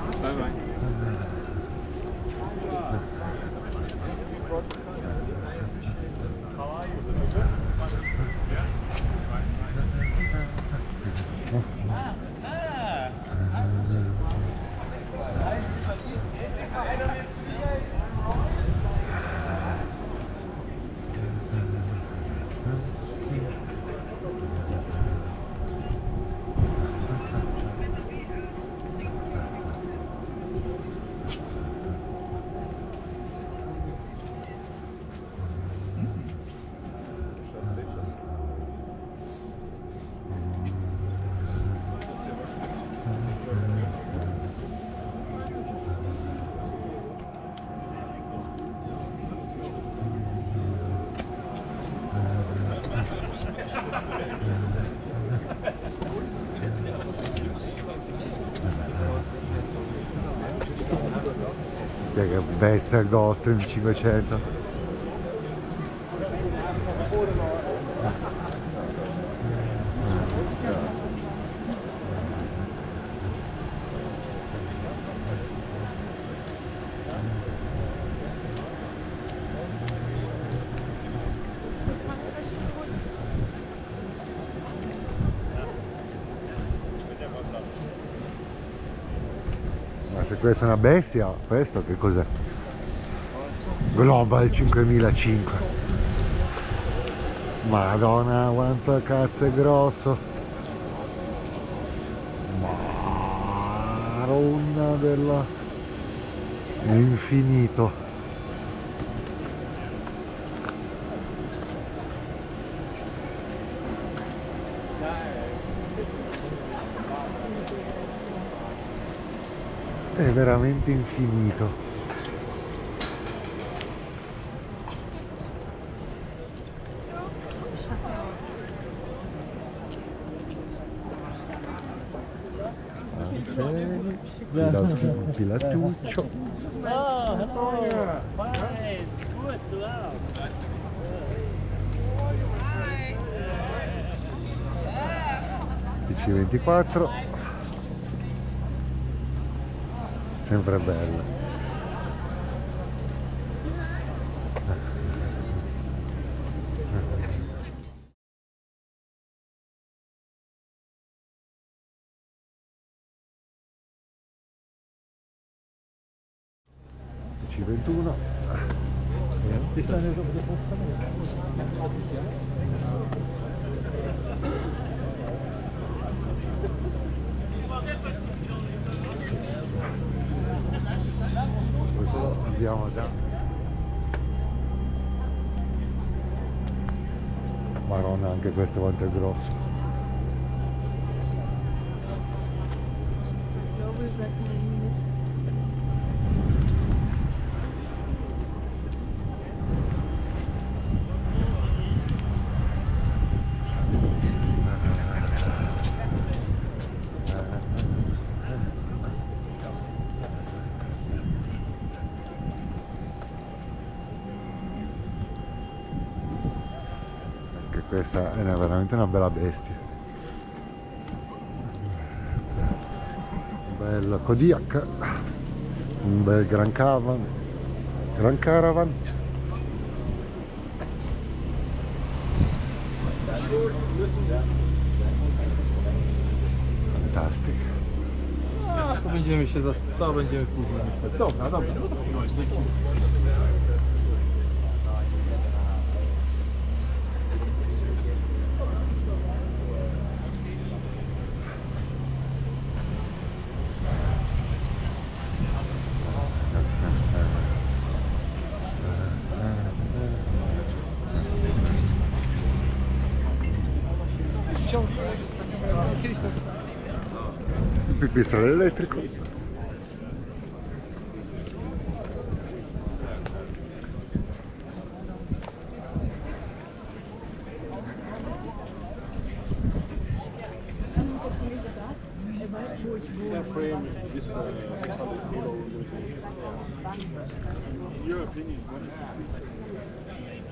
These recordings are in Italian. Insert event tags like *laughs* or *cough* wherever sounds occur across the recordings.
拜拜。Che bestia il Gulfstream 500 È una bestia, questo che cos'è? Global 5005 Madonna quanto cazzo è grosso. Maronna della infinito è veramente infinito Filatuccio Oh, hello. Fine. Good. Wow. PC24 sempre bello PC21 Ti sta nel Questo andiamo da Maronna anche questo quanto è grosso questa è veramente una bella bestia. Un bel Kodiak, un bel Gran Caravan, Gran Caravan. Fantastic. A, to będziemy się zas... to będziemy później. Dobra, dobra. No, to dzięki. Kiedyś tak Il pipistrello elettrico. Same frame, this uh, 600 kilo. In your opinion, what is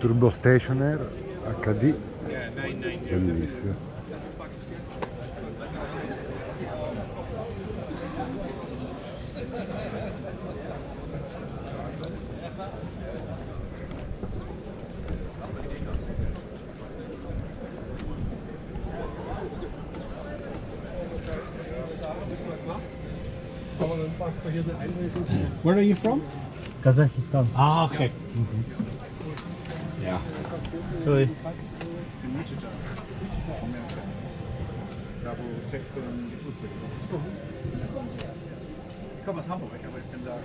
Turbo Stationer HD. Yeah, 990. Bellissimo. Where are you from? Kazakhstan. Ah, okay. Ja. Sorry. Gemütet da. Da wo Texte und Flugzeuge Ich komme aus Hamburg, aber ich bin da.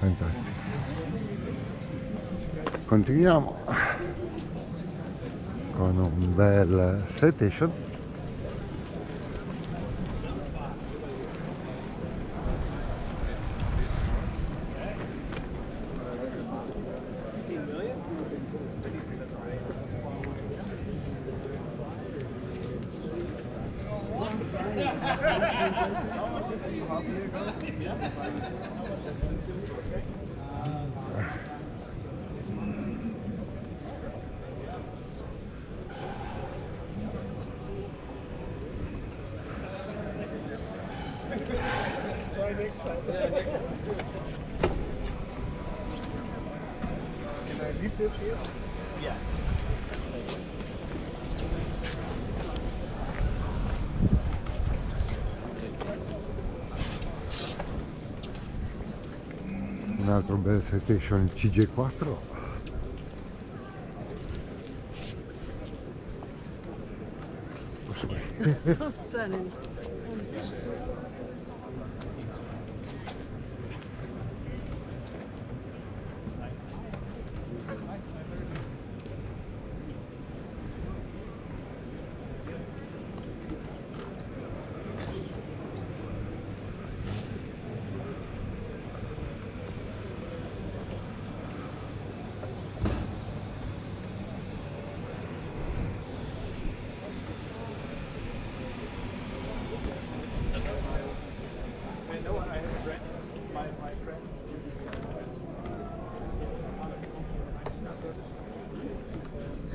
Fantastico. Continuiamo con un bel citation. Un altro bel citation, il CG4. *laughs* Seinen.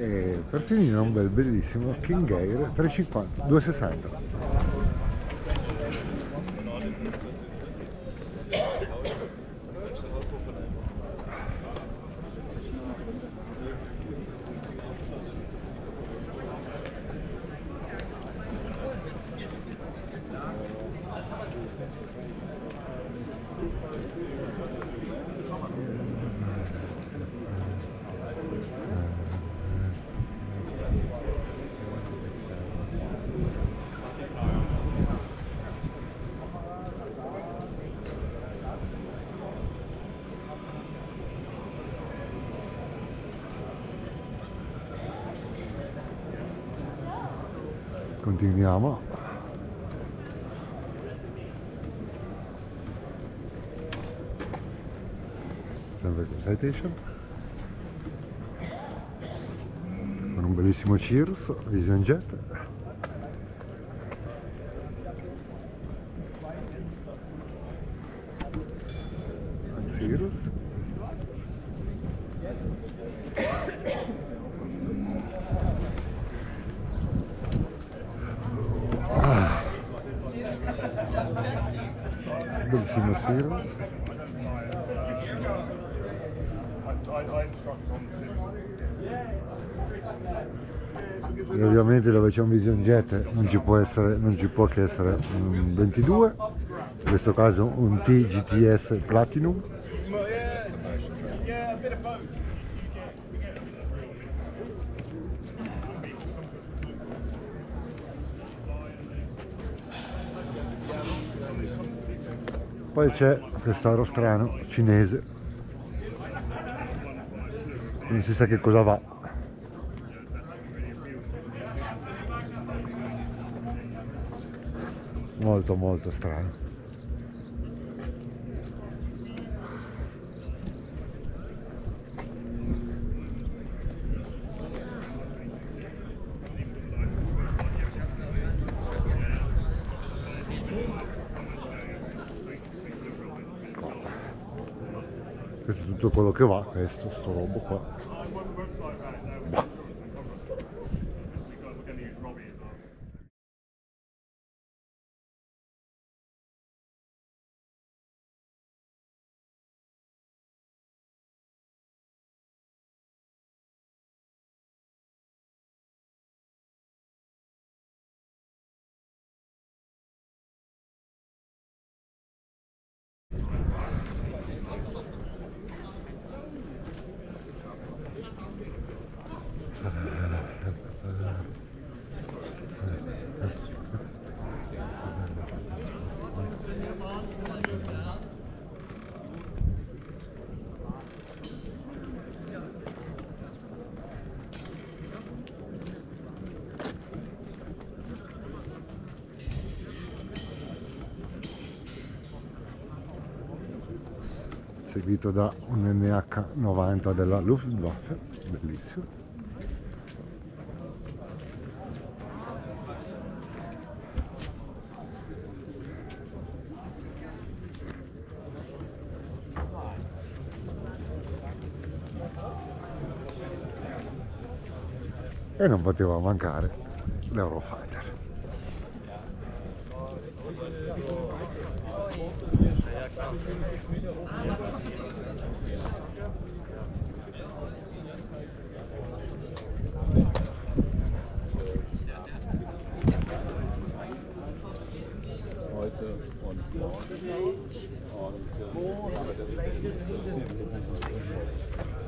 E per finire un bel bellissimo King Air 350, 260. Continuiamo. Sempre con citation. Con un bellissimo Cirrus, Vision Jet. Cirrus. Bellissimo Cirrus. E ovviamente dove c'è un Vision Jet non ci può, essere, non ci può che essere un 22, in questo caso un TGTS Platinum. Poi c'è quest'oro strano cinese. Non si sa che cosa va. Molto molto strano. Questo è tutto quello che va, questo, sto robo qua. Seguito da un NH90 della Luftwaffe, bellissimo. E non poteva mancare l'Eurofighter. Heute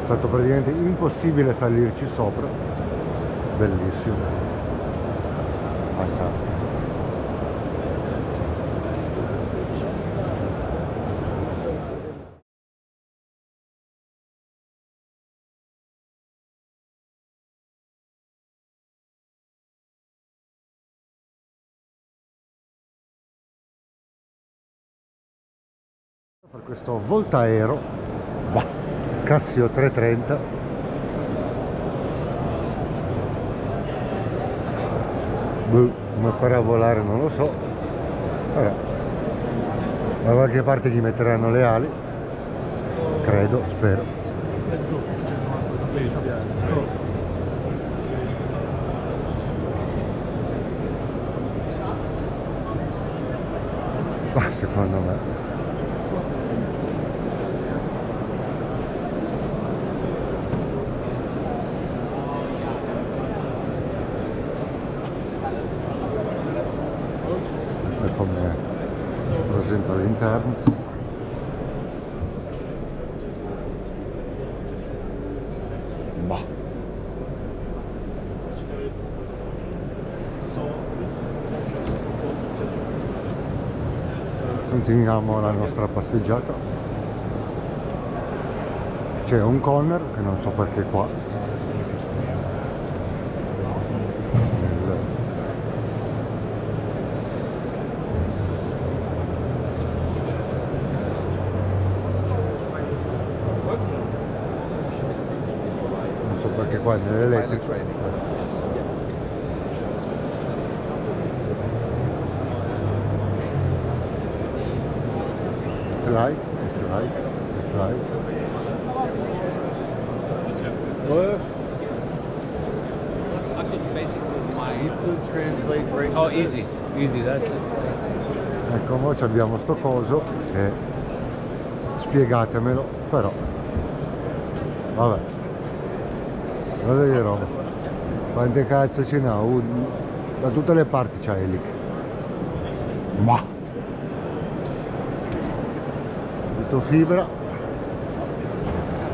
È stato praticamente impossibile salirci sopra. Bellissimo. Fantastico. Per questo voltaero bah, Cassio 330 Boh, come farà a volare non lo so. Però da qualche parte gli metteranno le ali credo, spero. Secondo me questo è come si all'interno Bah. continuiamo la nostra passeggiata. C'è un corner che non so perché qua Nel- non so perché qua nell'elettrico flight flight flight Oh, easy, easy, that's it. ecco mo abbiamo sto coso e spiegatemelo però. Vabbè guarda che roba quante cazzo ce n'ha Un- da tutte le parti c'ha Elic ma. Tutto fibra.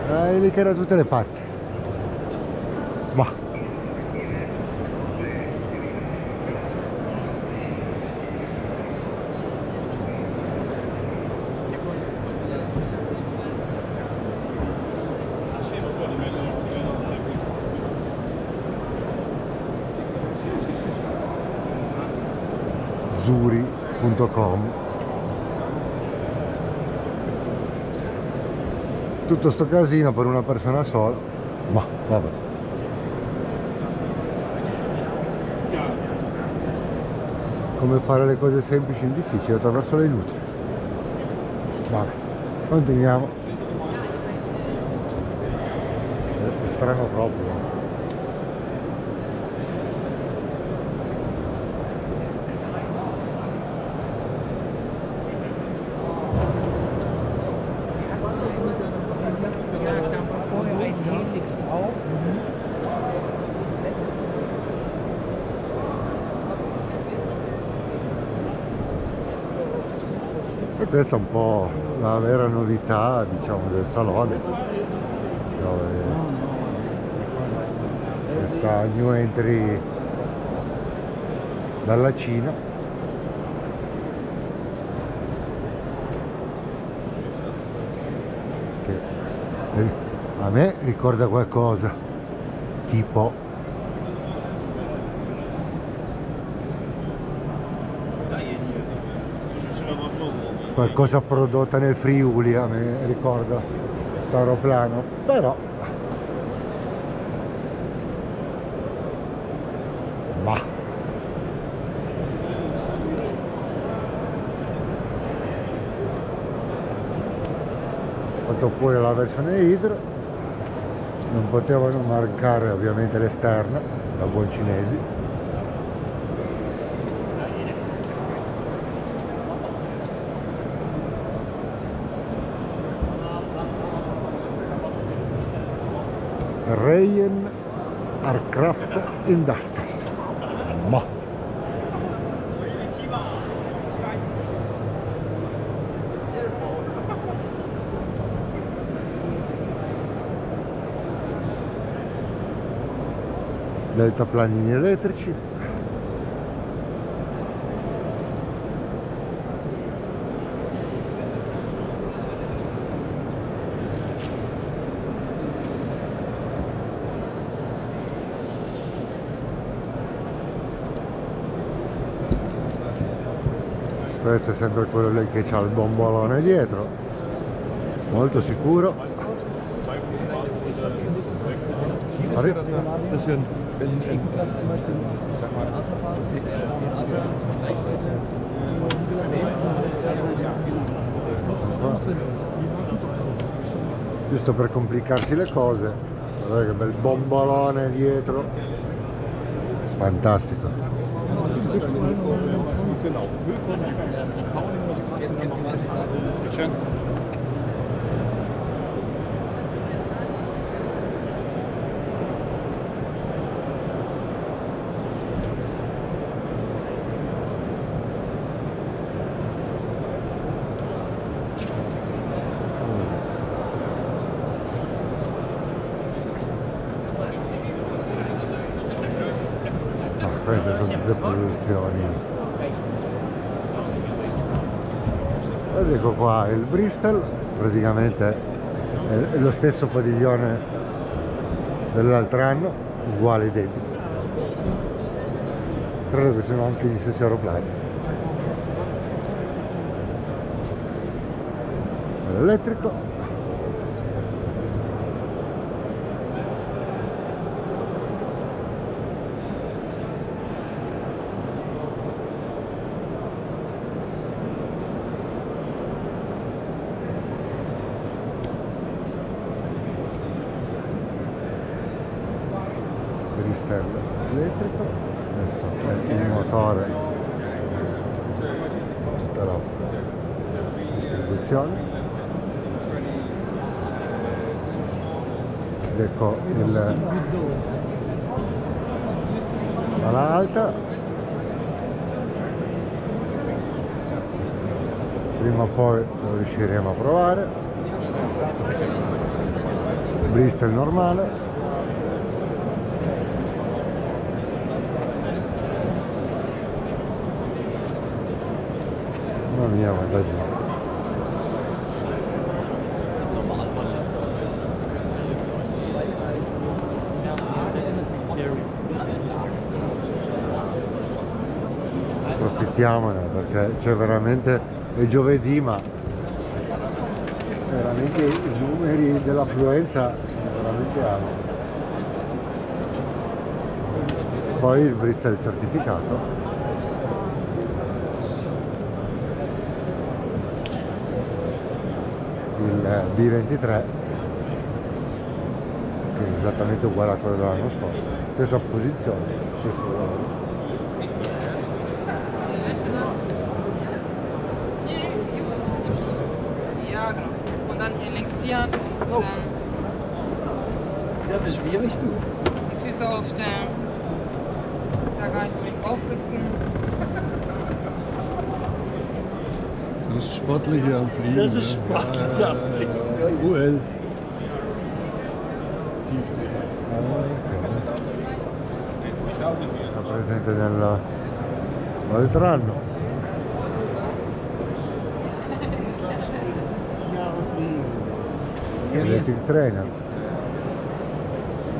Eh, Elic era da tutte le parti. Ma zuri.com tutto sto casino per una persona sola ma vabbè. Come fare le cose semplici in difficile attraverso le inutili vabbè continuiamo. È strano proprio questa è un po' la vera novità diciamo del salone dove questa new entry dalla Cina. Che eh, a me ricorda qualcosa tipo qualcosa prodotta nel Friuli a me ricorda questo però ma ho fatto pure la versione idro non potevano mancare ovviamente l'esterna da buon cinesi Rayen Aircraft Industries. Ma. Deltaplanini elettrici questo è sempre quello lì che ha il bombolone dietro. Molto sicuro. Giusto per complicarsi le cose. Guardate che bel bombolone dietro. Fantastico Genau. Jetzt geht's Schön. Queste sono tutte produzioni. Ed ecco qua il Bristol praticamente è lo stesso padiglione dell'altro anno uguale identico credo che siano anche gli stessi aeroplani. Elettrico Bristol elettrico adesso è il motore tutta la distribuzione. Ed ecco il ala alta. Prima o poi lo riusciremo a provare. Bristol normale mia, guarda giù. Approfittiamone perché c'è veramente è giovedì ma veramente i numeri dell'affluenza sono veramente alti. Poi il Bristol certificato. Il B23 che è esattamente uguale a quello dell'anno scorso stessa posizione stesso genau. Und dann hier links Ja, das ist schwierig, du. die Füße aufstellen. Gar nicht unbedingt drauf sitzen. Das ist Sportliche am Fliegen. Das ist ne? sportlich Ja, am ja, Fliegen. ja. UL. Tiefdruck. sta presente nel Valtrano. Electric Trainer.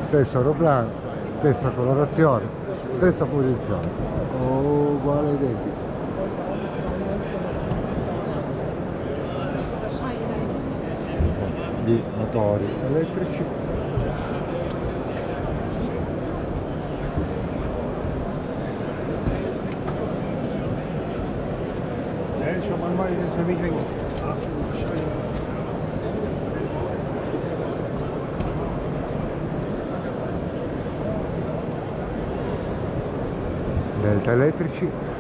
Stesso aeroplano, stessa colorazione, stessa posizione. Uguale identico. Motori elettrici. Mich wegen. Delta elettrici.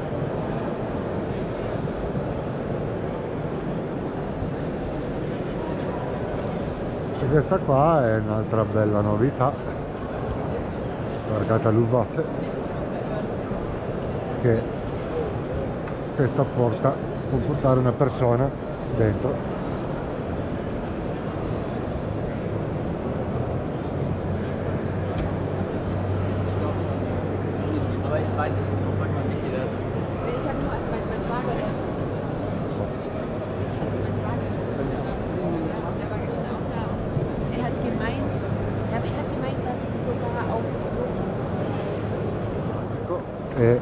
Questa qua è un'altra bella novità, targata Luftwaffe, che questa porta può portare una persona dentro. E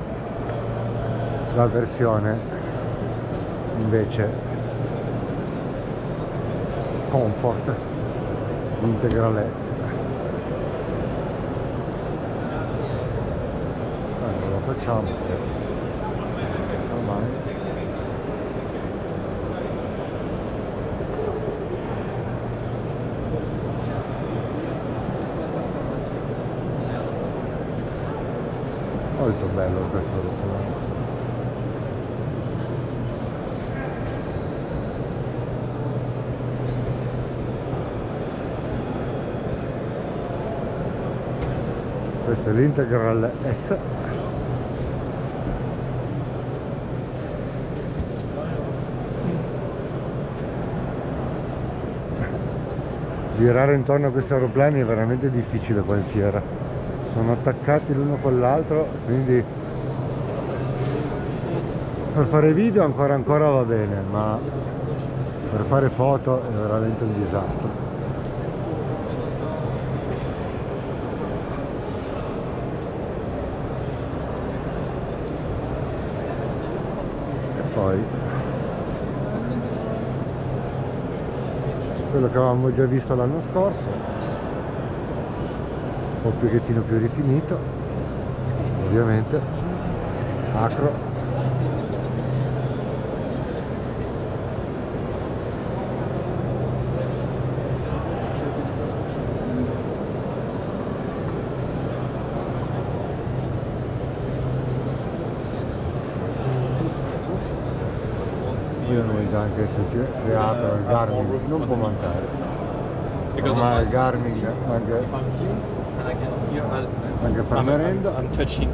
la versione invece comfort integrale. Tanto lo facciamo perché mai molto bello questo aeroplano questo è l'Integral S. Girare intorno a questi aeroplani è veramente difficile qua in fiera sono attaccati l'uno con l'altro quindi per fare video ancora ancora va bene ma per fare foto è veramente un disastro. E poi quello che avevamo già visto l'anno scorso un pochettino più rifinito ovviamente acro. Ovviamente anche se, si- se apre il Garmin non può mancare. Ormai il Garmin anche, And I can hear all anche per merenda? I'm touching